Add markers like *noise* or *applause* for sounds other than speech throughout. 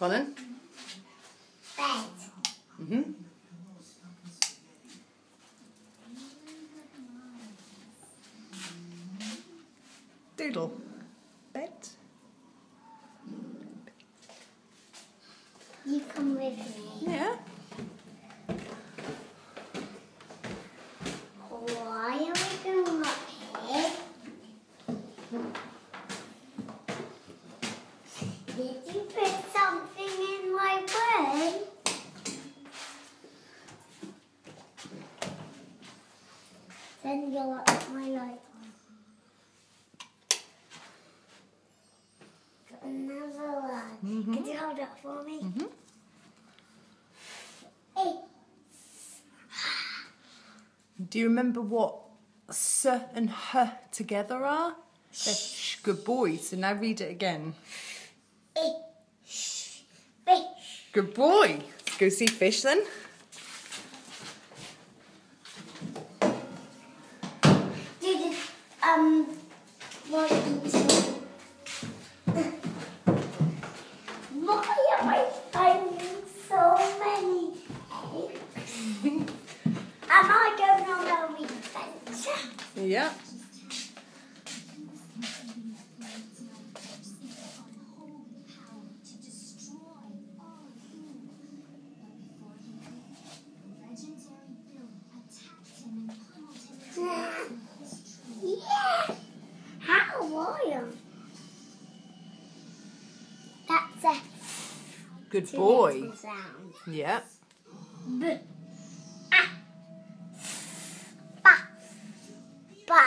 Go on then. Bed. Mhm. Doodle. Bed. You come with me. Yeah. Why are we going up here? Did you put something in my room? Then you'll up my light on. Got another one. Can you hold it for me? Mhm. Do you remember what s and h together are? They're sh. Good boy. So now read it again. Fish. Good boy. Let's go see fish then. Did it, um, what Why am I finding so many eggs? *laughs* am I going on a adventure? Yeah. That's a Good boy. sound. Yeah. B. Ah. Ba. Ba.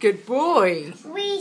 Good boy. We